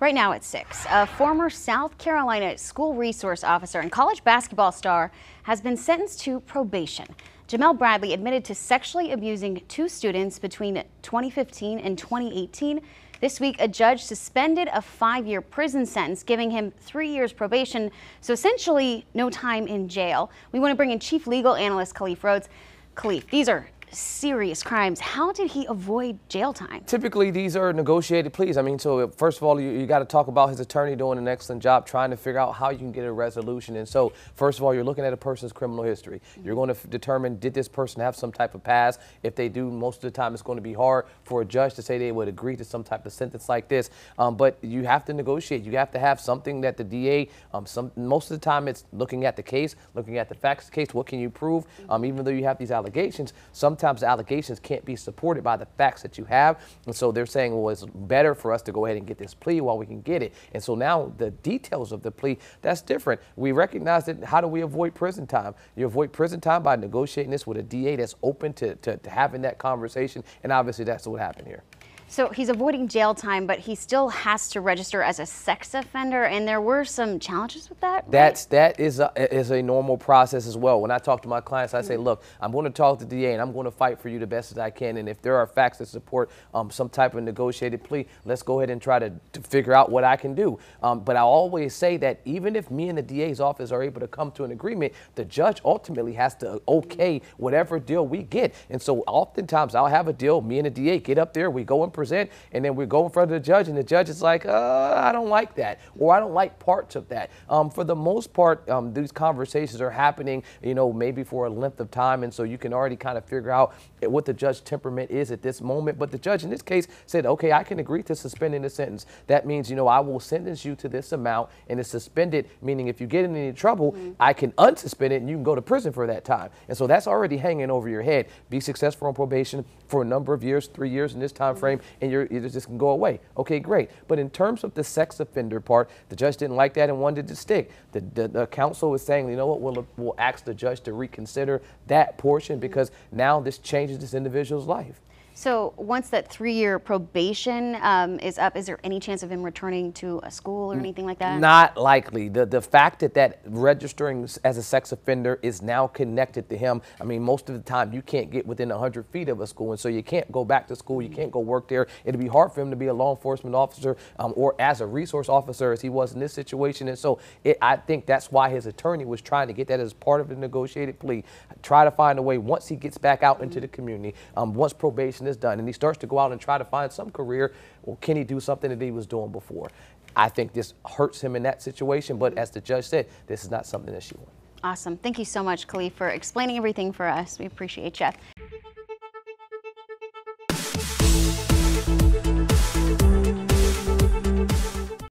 Right now at 6, a former South Carolina school resource officer and college basketball star has been sentenced to probation. Jamel Bradley admitted to sexually abusing two students between 2015 and 2018. This week, a judge suspended a five-year prison sentence, giving him three years probation, so essentially no time in jail. We want to bring in Chief Legal Analyst Khalif Rhodes. Khalif, these are serious crimes. How did he avoid jail time? Typically, these are negotiated pleas. I mean, so first of all, you, you got to talk about his attorney doing an excellent job trying to figure out how you can get a resolution. And so, first of all, you're looking at a person's criminal history. You're going to determine did this person have some type of past. If they do, most of the time it's going to be hard for a judge to say they would agree to some type of sentence like this. Um, but you have to negotiate. You have to have something that the DA, um, some most of the time it's looking at the case, looking at the facts of the case. What can you prove? Um, even though you have these allegations, sometimes sometimes the allegations can't be supported by the facts that you have. And so they're saying, well, it's better for us to go ahead and get this plea while we can get it. And so now the details of the plea, that's different. We recognize that how do we avoid prison time? You avoid prison time by negotiating this with a DA that's open to, to, to having that conversation. And obviously that's what happened here. So he's avoiding jail time, but he still has to register as a sex offender, and there were some challenges with that. Right? That's that is a is a normal process as well. When I talk to my clients, I say, mm-hmm. look, I'm going to talk to the DA, and I'm going to fight for you the best as I can. And if there are facts that support um, some type of negotiated plea, let's go ahead and try to, to figure out what I can do. Um, but I always say that even if me and the DA's office are able to come to an agreement, the judge ultimately has to okay whatever deal we get. And so oftentimes I'll have a deal. Me and the DA get up there, we go and present, and then we go in front of the judge, and the judge is like, uh, I don't like that, or I don't like parts of that. Um, for the most part, um, these conversations are happening, you know, maybe for a length of time, and so you can already kind of figure out what the judge's temperament is at this moment. But the judge in this case said, okay, I can agree to suspending the sentence. That means, you know, I will sentence you to this amount, and it's suspended, meaning if you get in any trouble, mm-hmm. I can unsuspend it, and you can go to prison for that time. And so that's already hanging over your head. Be successful on probation for a number of years, three years in this time frame, and you're it just can go away. Okay, great. But in terms of the sex offender part, the judge didn't like that and wanted to stick. The, the, the counsel is saying, you know what, we'll, we'll ask the judge to reconsider that portion because now this changes this individual's life. So once that three-year probation um, is up, is there any chance of him returning to a school or anything like that? Not likely. The the fact that that registering as a sex offender is now connected to him. I mean, most of the time you can't get within 100 feet of a school, and so you can't go back to school. You can't go work there. It'd be hard for him to be a law enforcement officer um, or as a resource officer as he was in this situation. And so it, I think that's why his attorney was trying to get that as part of the negotiated plea. Try to find a way once he gets back out into the community, um, once probation is done and he starts to go out and try to find some career, well, can he do something that he was doing before? I think this hurts him in that situation, but as the judge said, this is not something that she wants. Awesome. Thank you so much, Khalif, for explaining everything for us. We appreciate you.